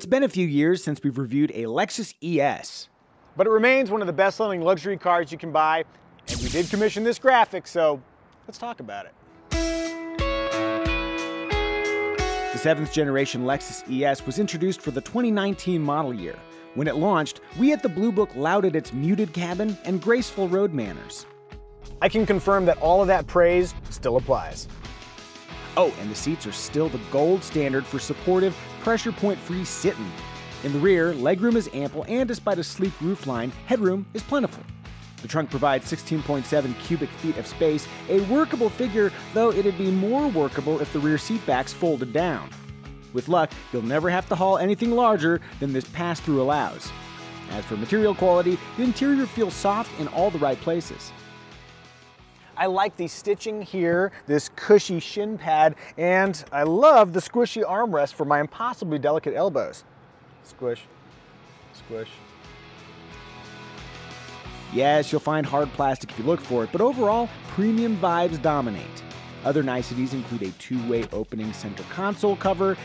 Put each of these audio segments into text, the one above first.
It's been a few years since we've reviewed a Lexus ES. But it remains one of the best selling luxury cars you can buy, and we did commission this graphic, so let's talk about it. The seventh generation Lexus ES was introduced for the 2019 model year. When it launched, we at the Blue Book lauded its muted cabin and graceful road manners. I can confirm that all of that praise still applies. Oh, and the seats are still the gold standard for supportive, pressure point free sitting. In the rear, legroom is ample, and despite a sleek roofline, headroom is plentiful. The trunk provides 16.7 cubic feet of space, a workable figure, though it'd be more workable if the rear seat backs folded down. With luck, you'll never have to haul anything larger than this pass through allows. As for material quality, the interior feels soft in all the right places. I like the stitching here, this cushy shin pad, and I love the squishy armrest for my impossibly delicate elbows. Squish, squish. Yes, you'll find hard plastic if you look for it, but overall, premium vibes dominate. Other niceties include a two way opening center console cover,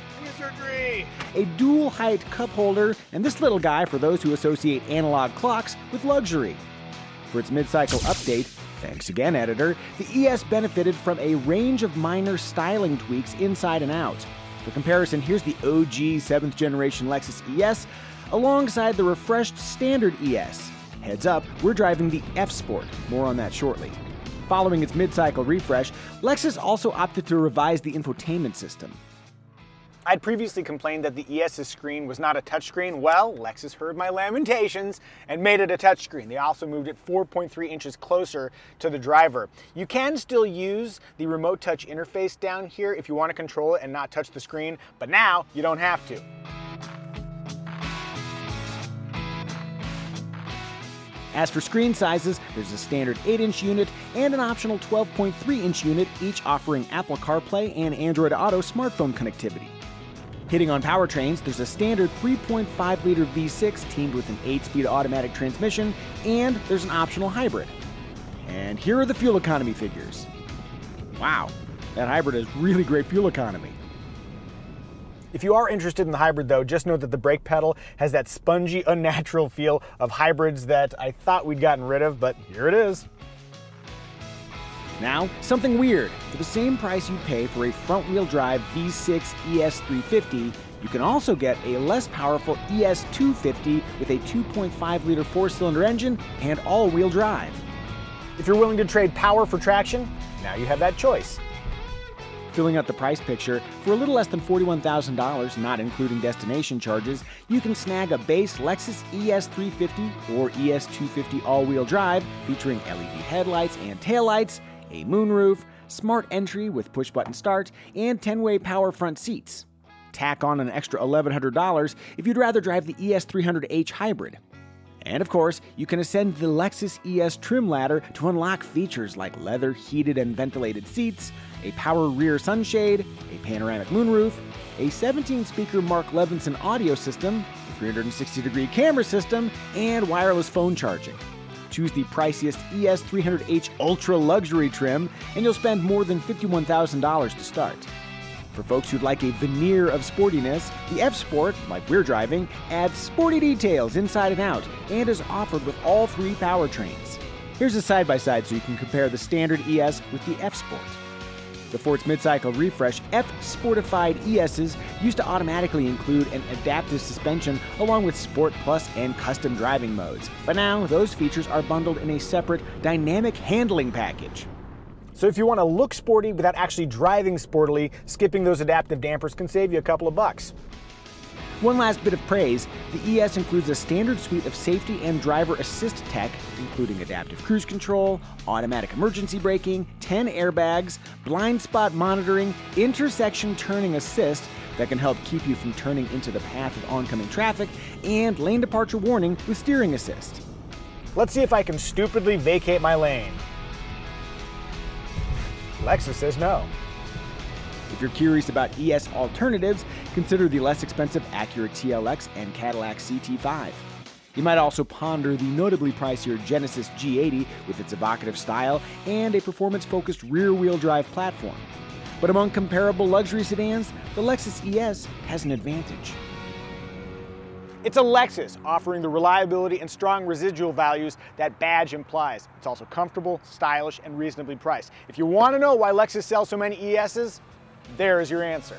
a dual height cup holder, and this little guy for those who associate analog clocks with luxury. For its mid cycle update, thanks again, editor, the ES benefited from a range of minor styling tweaks inside and out. For comparison, here's the OG 7th generation Lexus ES alongside the refreshed standard ES. Heads up, we're driving the F Sport. More on that shortly. Following its mid cycle refresh, Lexus also opted to revise the infotainment system. I'd previously complained that the ES's screen was not a touchscreen. Well, Lexus heard my lamentations and made it a touchscreen. They also moved it 4.3 inches closer to the driver. You can still use the remote touch interface down here if you want to control it and not touch the screen, but now you don't have to. As for screen sizes, there's a standard 8 inch unit and an optional 12.3 inch unit, each offering Apple CarPlay and Android Auto smartphone connectivity. Hitting on powertrains, there's a standard 3.5 liter V6 teamed with an 8 speed automatic transmission, and there's an optional hybrid. And here are the fuel economy figures. Wow, that hybrid has really great fuel economy. If you are interested in the hybrid though, just know that the brake pedal has that spongy, unnatural feel of hybrids that I thought we'd gotten rid of, but here it is. Now, something weird. For the same price you pay for a front wheel drive V6 ES350, you can also get a less powerful ES250 with a 2.5 liter four cylinder engine and all wheel drive. If you're willing to trade power for traction, now you have that choice. Filling out the price picture, for a little less than $41,000, not including destination charges, you can snag a base Lexus ES350 or ES250 all wheel drive featuring LED headlights and taillights, a moonroof, smart entry with push button start, and 10 way power front seats. Tack on an extra $1,100 if you'd rather drive the ES300H hybrid. And of course, you can ascend the Lexus ES trim ladder to unlock features like leather heated and ventilated seats, a power rear sunshade, a panoramic moonroof, a 17 speaker Mark Levinson audio system, a 360 degree camera system, and wireless phone charging. Choose the priciest ES300H Ultra Luxury trim, and you'll spend more than $51,000 to start. For folks who'd like a veneer of sportiness, the F Sport, like we're driving, adds sporty details inside and out and is offered with all three powertrains. Here's a side by side so you can compare the standard ES with the F Sport. The Ford's mid-cycle refresh F Sportified ESs used to automatically include an adaptive suspension along with Sport Plus and custom driving modes. But now those features are bundled in a separate dynamic handling package. So if you want to look sporty without actually driving sportily, skipping those adaptive dampers can save you a couple of bucks. One last bit of praise the ES includes a standard suite of safety and driver assist tech, including adaptive cruise control, automatic emergency braking, 10 airbags, blind spot monitoring, intersection turning assist that can help keep you from turning into the path of oncoming traffic, and lane departure warning with steering assist. Let's see if I can stupidly vacate my lane. Lexus says no. If you're curious about ES alternatives, consider the less expensive Acura TLX and Cadillac CT5. You might also ponder the notably pricier Genesis G80 with its evocative style and a performance focused rear wheel drive platform. But among comparable luxury sedans, the Lexus ES has an advantage. It's a Lexus, offering the reliability and strong residual values that badge implies. It's also comfortable, stylish, and reasonably priced. If you want to know why Lexus sells so many ESs, there is your answer.